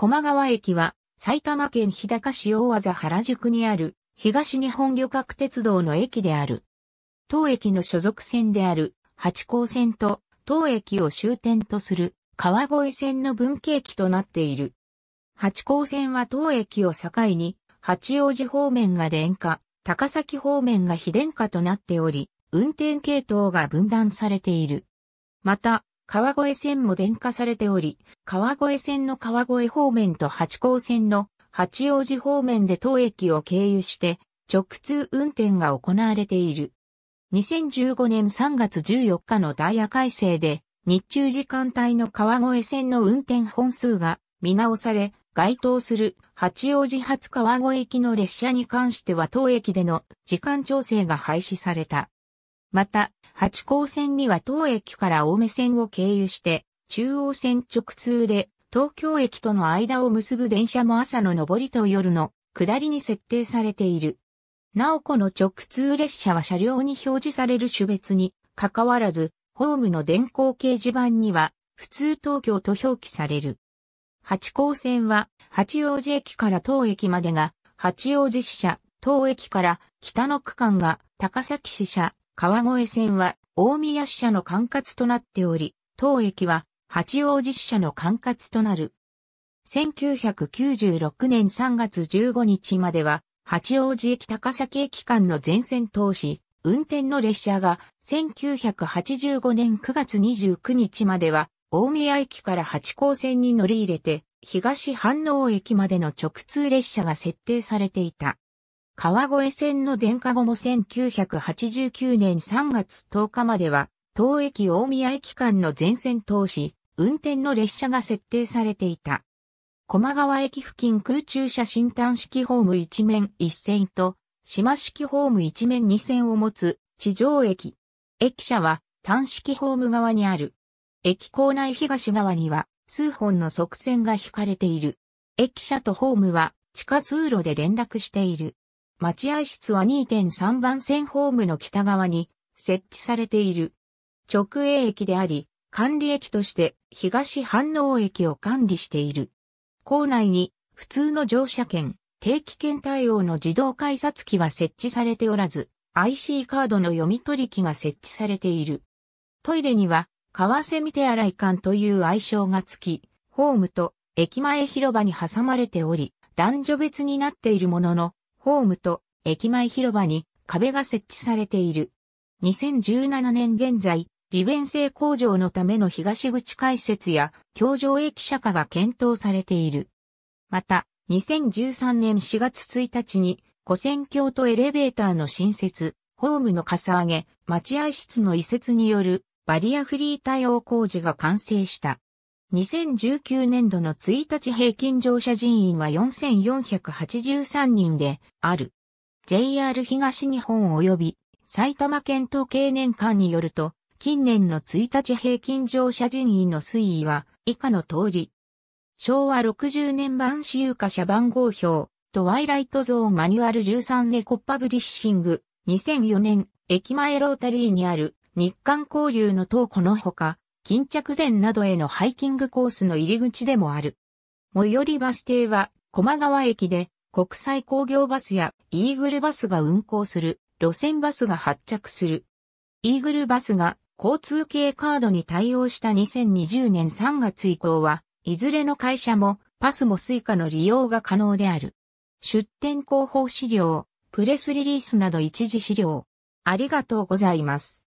駒川駅は埼玉県日高市大技原宿にある東日本旅客鉄道の駅である。当駅の所属線である八高線と当駅を終点とする川越線の分岐駅となっている。八高線は当駅を境に八王子方面が電化、高崎方面が非電化となっており、運転系統が分断されている。また、川越線も電化されており、川越線の川越方面と八高線の八王子方面で当駅を経由して直通運転が行われている。2015年3月14日のダイヤ改正で日中時間帯の川越線の運転本数が見直され、該当する八王子発川越行きの列車に関しては当駅での時間調整が廃止された。また、八高線には当駅から青梅線を経由して、中央線直通で東京駅との間を結ぶ電車も朝の上りと夜の下りに設定されている。なおこの直通列車は車両に表示される種別に関わらず、ホームの電光掲示板には普通東京と表記される。八高線は八王子駅から東駅までが八王子支社、東駅から北の区間が高崎支社、川越線は大宮支社の管轄となっており、当駅は八王子支社の管轄となる。1996年3月15日までは、八王子駅高崎駅間の全線通し、運転の列車が1985年9月29日までは、大宮駅から八高線に乗り入れて、東飯能駅までの直通列車が設定されていた。川越線の電化後も1989年3月10日までは、東駅大宮駅間の全線通し、運転の列車が設定されていた。駒川駅付近空中写真単式ホーム一面一線と、島式ホーム一面二線を持つ地上駅。駅舎は単式ホーム側にある。駅構内東側には数本の側線が引かれている。駅舎とホームは地下通路で連絡している。待合室は2.3番線ホームの北側に設置されている。直営駅であり、管理駅として東飯能駅を管理している。構内に普通の乗車券、定期券対応の自動改札機は設置されておらず、IC カードの読み取り機が設置されている。トイレには、川瀬見て洗い館という愛称がつき、ホームと駅前広場に挟まれており、男女別になっているものの、ホームと駅前広場に壁が設置されている。2017年現在、利便性向上のための東口開設や橋上駅舎化が検討されている。また、2013年4月1日に、古線橋とエレベーターの新設、ホームのかさ上げ、待合室の移設によるバリアフリー対応工事が完成した。2019年度の1日平均乗車人員は4483人である。JR 東日本及び埼玉県統計年間によると、近年の1日平均乗車人員の推移は以下の通り。昭和60年版私有化車番号表、トワイライトゾーンマニュアル13ネコパブリッシング、2004年、駅前ロータリーにある日韓交流の塔このほか、巾着殿などへのハイキングコースの入り口でもある。最寄りバス停は、高麗川駅で、国際工業バスやイーグルバスが運行する路線バスが発着する。イーグルバスが交通系カードに対応した2020年3月以降は、いずれの会社もパスモスイカの利用が可能である。出展広報資料、プレスリリースなど一時資料。ありがとうございます。